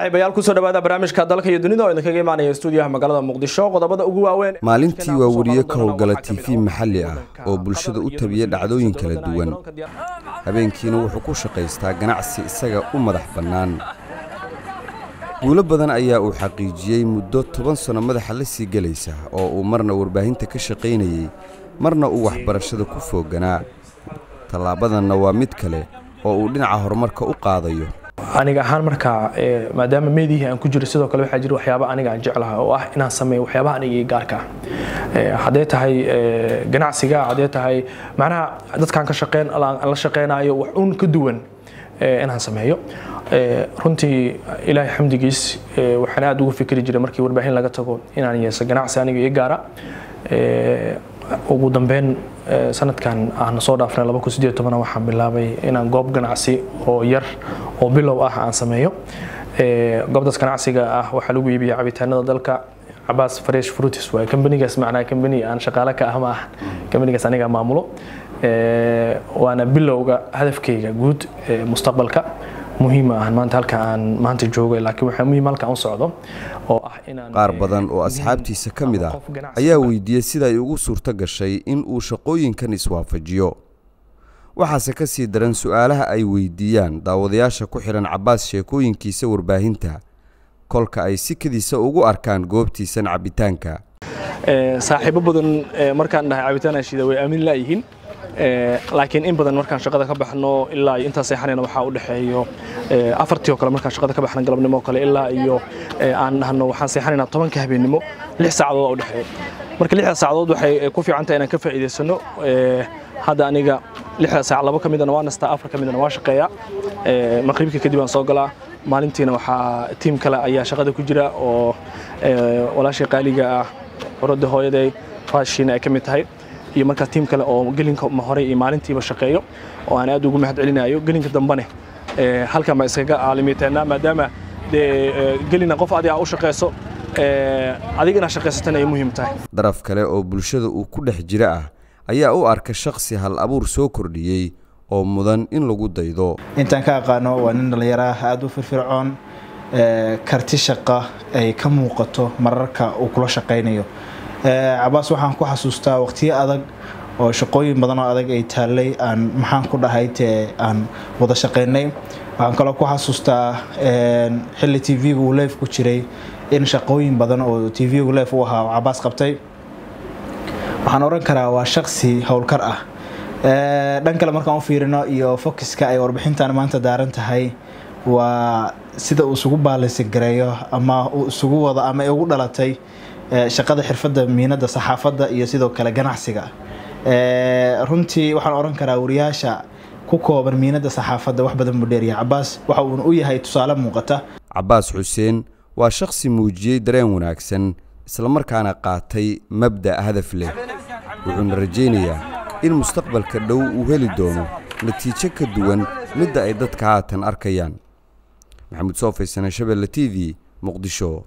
saaxiibayaal ku soo dhawaada barnaamijka dalka iyo dunida oo idinkaga imaanaya stuudiyaha magaalada muqdisho qodobada ugu waaweyn maalintii waa wariye ka howlgala tv maxalli ah oo bulshada u tabiya dhacdooyin kala duwan. Habeenkiina wuxuu ku shaqaystaa ganacsi isaga u madax bannaan. Guulo badan ayaa uu xaqiijiyey muddo toban sanno madaxa la sii gelaysa oo uu marna warbaahinta ka shaqaynayey marna uu waxbarashada ku foogganaa tallaabadanna waa mid kale oo uu dhinaca horumarka u qaadayo aniga ahaan markaa maadaama meedihii aan ku jiro sidoo kale waxaa jira waxyaaba aniga aan jeclaha oo ah inaan sameeyo waxyaabaha aniga gaarka. Ah haddee tahay ganacsiga haddee tahay macnaha dadkaan ka shaqeyn la shaqeynayo wax uun ka duwan inaan sameeyo. Runtii ilaahay xamdigiis waxaan aad ugu fikri jiray markii warbaahin laga tago inaan yeeso ganacsi aniga ii gaara ugu dambeyn sanadkan aan soo dhaafnay waxaan bilaabay inaan goob ganacsi oo yar oo bilow ah aan sameeyo. Goobtaas ganacsiga ah waxaa lagu iibiya cabitaanada dalka. Cabaas fresh fruitis waa kambanigaas macnaa kambani aan shaqaale ka ah ma ah kambanigaas aniga maamulo. Waana bilowga hadafkayga guud mustaqbalka ah maanta halka aan maanta joogo laakiin waxaa muhiim halka aan u socdo oo ah inaan qaar badan oo asxaabtiisa ka mid ah ayaa weydiiyey sida ay ugu suurto gashay in uu shaqooyinkan iswaafajiyo waxaase ka sii daran su'aalaha ay weydiiyaan daawadayaasha ku xidhan cabbaas sheekooyinkiisa warbaahinta kolka ay sikadiisa ugu arkaan goobtiisan cabitaanka. Saaxiibo badan markaan dhahay cabitaan ashida way aamin laayihiin laakiin in badan markaan shaqada ka baxno ilaa iyo intaa seexanayna waxaa u dhexeeyo afartii oo kale markaan shaqada ka baxna galabnimo oo kale ilaa iyo aan dhahno waxaan seexanaynaa tobanka habeennimo lix saacadood oo u dhexeeya. Marka lixda saacadood waxay ku fiican tahay inaan ka faa'iidaysano hadda aniga lixda saac labo ka midana waa nastaa afar ka midana waa shaqeeyaa maqribka kadib aan soo galaa maalintiina waxaa tiim kale ayaa shaqada ku jira oo walaashay qaaliga ah orodda hooyaday raashiina ay ka mid tahay iyo markaa tiim kale oo gelinka hore iyo maalintiiba shaqeeyo oo aan aad ugu mahad celinayo gelinka dambene halkan baan iskaga aalimiiteennaa maadaama dee gelina qof adiga u shaqeyso adiga inaad shaqaysatana ay muhiim tahay. Daraf kale oo bulshada uu ku dhex jira ah ayaa u arka shakhsi hal abuur soo kordhiyey oo mudan in lagu daydo. Intaan ka aqaano waa nin dhallinyaro ah aada u firfircoon karti shaqa ay ka muuqato mararka uu kula shaqaynayo cabaas waxaan ku xasuustaa waqtiyo adag oo shaqooyin badan oo adag ay taallay aan maxaan ku dhahay tee aan wada shaqaynay waxaan kaloo ku xasuustaa xilli t v-ga uu leef ku jiray in shaqooyin badan oo t v-gu leef u ahaa cabaas qabtay. Waxaan oran karaa waa shaqsi howlkar ah. Dhan kale markaan u fiirino iyo fokiska ay warbixintan maanta daaran tahay waa sida uu isugu baalaysi gareeyo ama uu isugu wado ama ay ugu dhalatay shaqada xirfadda miinada saxaafadda iyo sidoo kale ganacsiga. Runtii waxaan oran karaa wariyaasha ku kooban miinada saxaafadda wax badan buu dheeryahay cabaas waxa uuna u yahay tusaale muuqata. Cabbaas xuseen waa shakhsi muujiyey dareen wanaagsan islamarkaana qaatay mabda' hadaf leh. Wuxuuna rajaynayaa in mustaqbalka dhow uu heli doono natiijo ka duwan midda ay dadka haatan arkayaan. Maxamuud soofaysanee shabeelle t v muqdisho